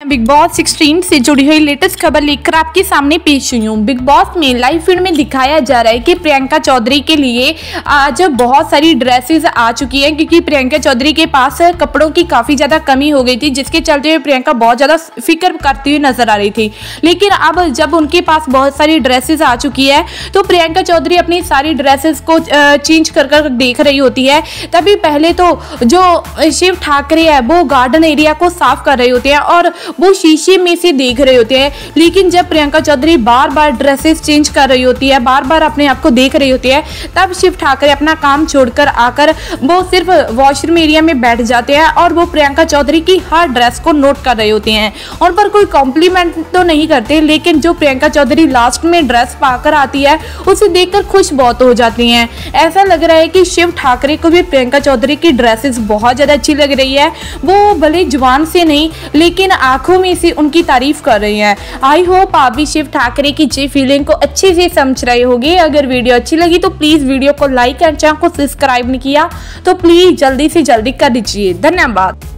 Big boss 16 से जुड़ी हुई लेटेस्ट खबर लेकर आपके सामने पेश हुई हूँ। बिग बॉस में लाइव फ़ीड में दिखाया जा रहा है कि प्रियंका चौधरी के लिए आज बहुत सारी ड्रेसेस आ चुकी हैं, क्योंकि प्रियंका चौधरी के पास कपड़ों की काफ़ी ज़्यादा कमी हो गई थी, जिसके चलते हुए प्रियंका बहुत ज़्यादा फ़िक्र करती हुई नज़र आ रही थी। लेकिन अब जब उनके पास बहुत सारी ड्रेसेस आ चुकी है तो प्रियंका चौधरी अपनी सारी ड्रेसेस को चेंज कर कर देख रही होती है। तभी पहले तो जो शिव ठाकरे है, वो गार्डन एरिया को साफ़ कर रही होती है और वो शीशे में से देख रहे होते हैं। लेकिन जब प्रियंका चौधरी बार बार ड्रेसेस चेंज कर रही होती है बार बार अपने आप को देख रही होती है, तब शिव ठाकरे अपना काम छोड़कर आकर वो सिर्फ़ वॉशरूम एरिया में बैठ जाते हैं और वो प्रियंका चौधरी की हर ड्रेस को नोट कर रहे होते हैं। उन पर कोई कॉम्प्लीमेंट तो नहीं करते, लेकिन जो प्रियंका चौधरी लास्ट में ड्रेस पाकर आती है, उसे देखकर खुश बहुत हो जाती हैं। ऐसा लग रहा है कि शिव ठाकरे को भी प्रियंका चौधरी की ड्रेसेस बहुत ज़्यादा अच्छी लग रही है। वो भले जवान से नहीं, लेकिन आँखों में से उनकी तारीफ़ कर रही हैं। आई होप आप भी शिव ठाकरे की जी फीलिंग को अच्छे से समझ रहे होगी। अगर वीडियो अच्छी लगी तो प्लीज़ वीडियो को लाइक एंड चैनल को सब्सक्राइब नहीं किया तो प्लीज़ जल्दी से जल्दी कर दीजिए। धन्यवाद।